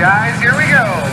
guys, here we go.